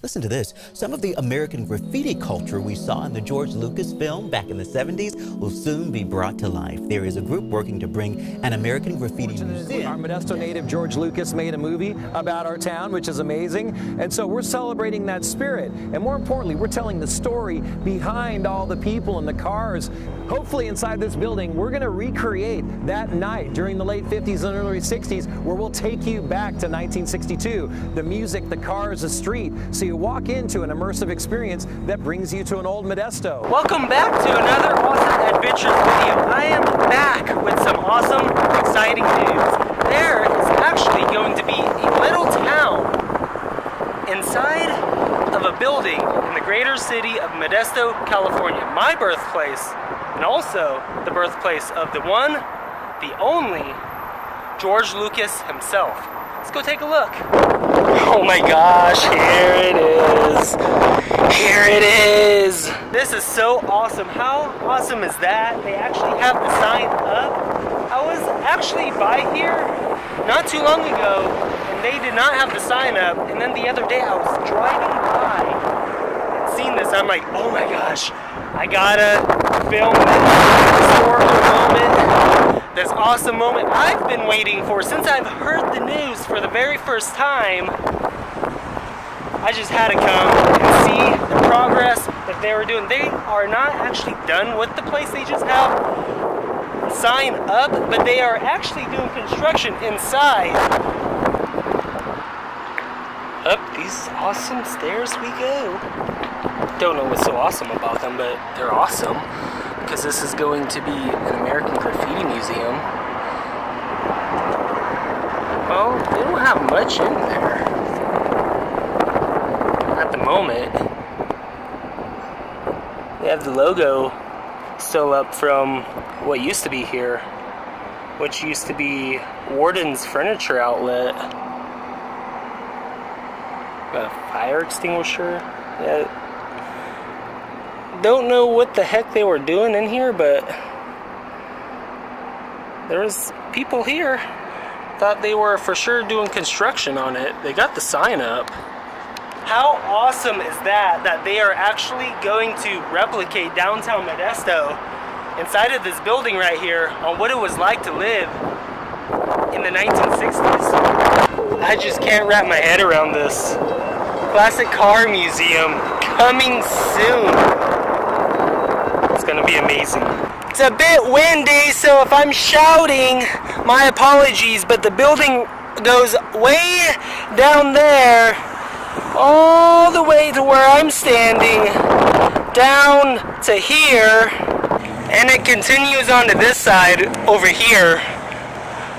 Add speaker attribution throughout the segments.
Speaker 1: Listen to this. Some of the American graffiti culture we saw in the George Lucas film back in the 70s will soon be brought to life. There is a group working to bring an American graffiti museum.
Speaker 2: Our Modesto native George Lucas made a movie about our town, which is amazing. And so we're celebrating that spirit. And more importantly, we're telling the story behind all the people and the cars. Hopefully inside this building, we're going to recreate that night during the late 50s and early 60s where we'll take you back to 1962. The music, the cars, the street, so you walk into an immersive experience that brings you to an old Modesto.
Speaker 3: Welcome back to another awesome adventures video. I am back with some awesome, exciting news. There is actually going to be a little town inside of a building in the greater city of Modesto, California, my birthplace, and also the birthplace of the one, the only, George Lucas himself. Let's go take a look. Oh my gosh, here it is. Here it is. This is so awesome. How awesome is that? They actually have the sign up. I was actually by here not too long ago and they did not have the sign up. And then the other day I was driving by and seen this. I'm like, oh my gosh, I gotta film this historical moment this awesome moment I've been waiting for since I've heard the news for the very first time. I just had to come and see the progress that they were doing. They are not actually done with the place. They just have sign up, but they are actually doing construction inside. Up these awesome stairs we go. Don't know what's so awesome about them, but they're awesome because this is going to be an American Graffiti Museum. Well, they don't have much in there at the moment. They have the logo still up from what used to be here, which used to be Warden's Furniture Outlet. Got a fire extinguisher. Yeah, don't know what the heck they were doing in here, but there was people here. Thought they were for sure doing construction on it. They got the sign up. How awesome is that, that they are actually going to replicate downtown Modesto inside of this building right here on what it was like to live in the 1960s. I just can't wrap my head around this. Classic Car Museum coming soon amazing. It's a bit windy, so if I'm shouting, my apologies, but the building goes way down there, all the way to where I'm standing, down to here, and it continues on to this side over here,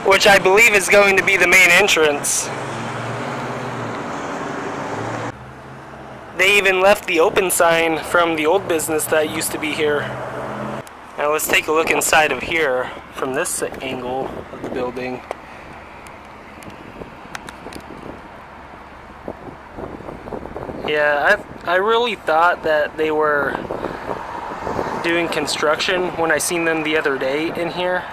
Speaker 3: which I believe is going to be the main entrance. They even left the open sign from the old business that used to be here. Now let's take a look inside of here from this angle of the building. Yeah, I, I really thought that they were doing construction when I seen them the other day in here.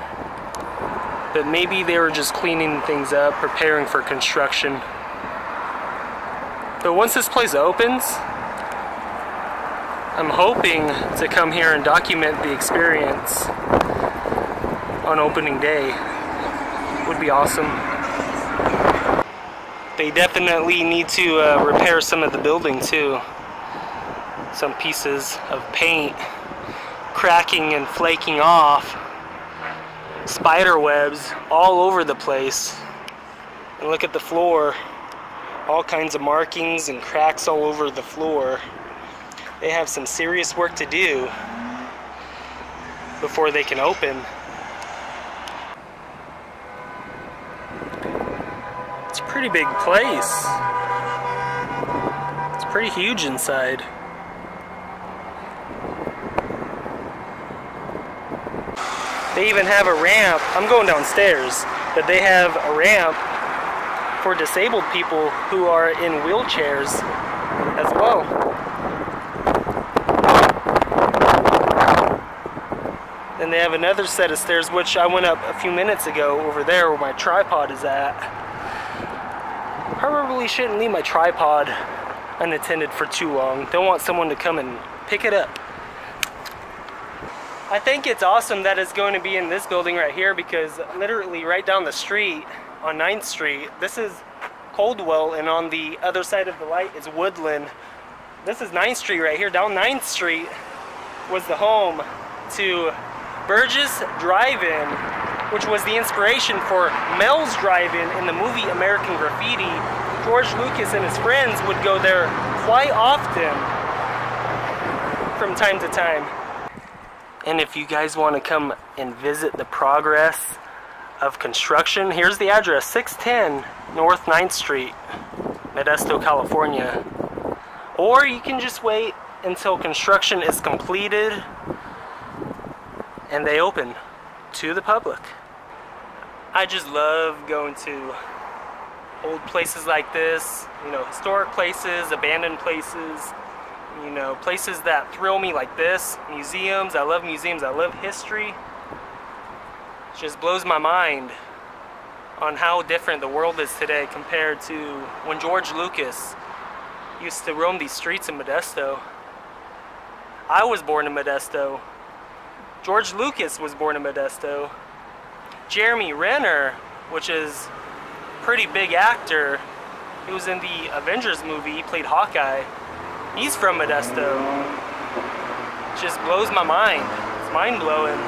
Speaker 3: But maybe they were just cleaning things up, preparing for construction. But once this place opens, I'm hoping to come here and document the experience on opening day. Would be awesome. They definitely need to uh, repair some of the building too. Some pieces of paint cracking and flaking off. Spider webs all over the place. And look at the floor all kinds of markings and cracks all over the floor. They have some serious work to do before they can open. It's a pretty big place. It's pretty huge inside. They even have a ramp. I'm going downstairs, but they have a ramp for disabled people who are in wheelchairs as well. Then they have another set of stairs, which I went up a few minutes ago over there where my tripod is at. Probably shouldn't leave my tripod unattended for too long. Don't want someone to come and pick it up. I think it's awesome that it's going to be in this building right here because literally right down the street on 9th Street, this is Coldwell and on the other side of the light is Woodland. This is 9th Street right here. Down 9th Street was the home to Burge's Drive-In, which was the inspiration for Mel's Drive-In in the movie American Graffiti. George Lucas and his friends would go there quite often from time to time. And if you guys want to come and visit the progress of construction, here's the address 610 North 9th Street, Modesto, California. Or you can just wait until construction is completed and they open to the public. I just love going to old places like this, you know, historic places, abandoned places, you know, places that thrill me like this, museums. I love museums. I love history. It just blows my mind on how different the world is today compared to when George Lucas used to roam these streets in Modesto. I was born in Modesto. George Lucas was born in Modesto. Jeremy Renner, which is pretty big actor, he was in the Avengers movie, he played Hawkeye. He's from Modesto. It just blows my mind. It's mind blowing.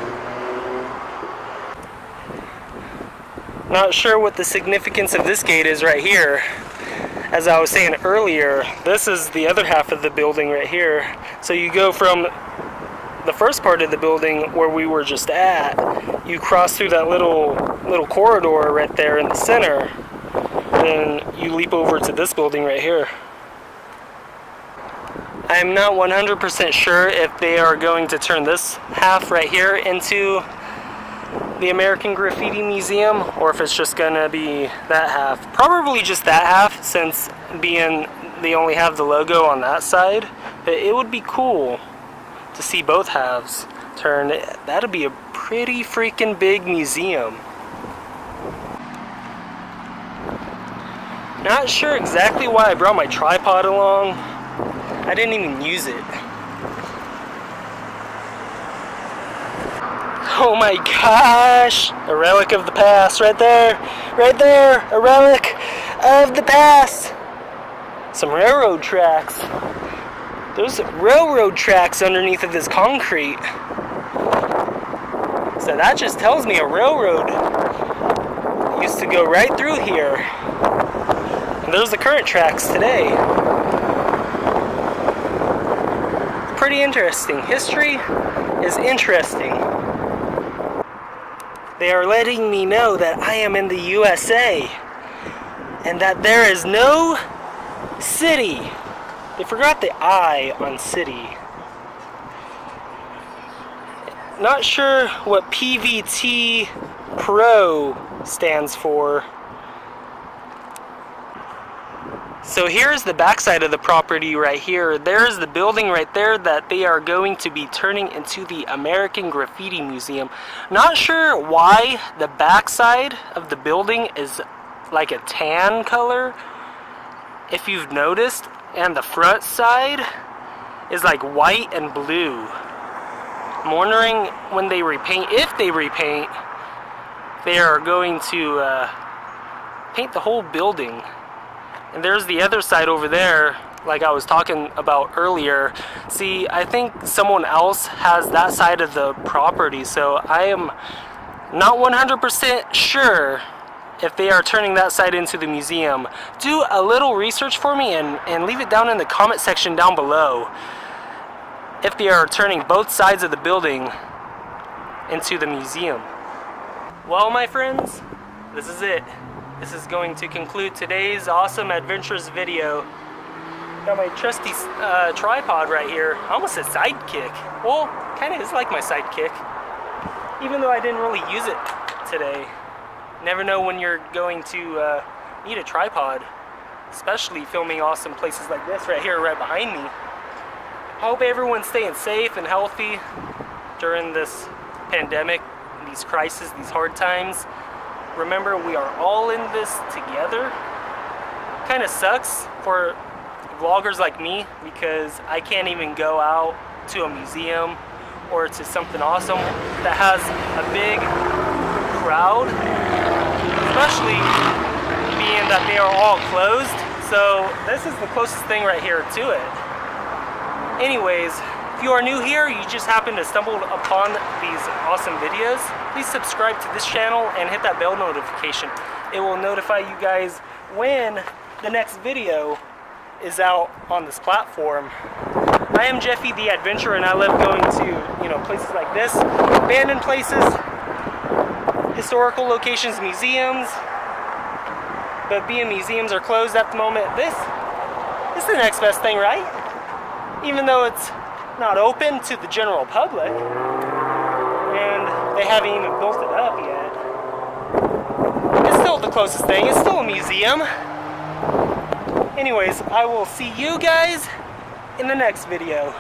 Speaker 3: Not sure what the significance of this gate is right here. As I was saying earlier, this is the other half of the building right here. So you go from the first part of the building where we were just at, you cross through that little little corridor right there in the center. Then you leap over to this building right here. I'm not 100% sure if they are going to turn this half right here into the American Graffiti Museum or if it's just gonna be that half. Probably just that half since being they only have the logo on that side. But it would be cool to see both halves turn—that'd be a pretty freaking big museum. Not sure exactly why I brought my tripod along. I didn't even use it. Oh my gosh! A relic of the past right there! Right there! A relic of the past! Some railroad tracks. There's railroad tracks underneath of this concrete. So that just tells me a railroad used to go right through here. And there's the current tracks today. pretty interesting. History is interesting. They are letting me know that I am in the USA and that there is no city. They forgot the I on city. Not sure what PVT Pro stands for. So here's the backside of the property right here. There's the building right there that they are going to be turning into the American Graffiti Museum. Not sure why the backside of the building is like a tan color, if you've noticed, and the front side is like white and blue. I'm wondering when they repaint, if they repaint, they are going to uh, paint the whole building. And there's the other side over there, like I was talking about earlier. See, I think someone else has that side of the property, so I am not 100% sure if they are turning that side into the museum. Do a little research for me and, and leave it down in the comment section down below if they are turning both sides of the building into the museum. Well, my friends, this is it. This is going to conclude today's awesome adventures video. Got my trusty uh, tripod right here. Almost a sidekick. Well, kind of is like my sidekick. Even though I didn't really use it today. Never know when you're going to uh, need a tripod. Especially filming awesome places like this right here, right behind me. Hope everyone's staying safe and healthy during this pandemic, these crises, these hard times. Remember, we are all in this together. Kind of sucks for vloggers like me because I can't even go out to a museum or to something awesome that has a big crowd, especially being that they are all closed. So this is the closest thing right here to it. Anyways, if you are new here, you just happen to stumble upon these awesome videos, please subscribe to this channel and hit that bell notification. It will notify you guys when the next video is out on this platform. I am Jeffy the Adventurer and I love going to, you know, places like this, abandoned places, historical locations, museums, but being museums are closed at the moment, this, is the next best thing, right? Even though it's not open to the general public, and they haven't even built it up yet. It's still the closest thing, it's still a museum. Anyways, I will see you guys in the next video.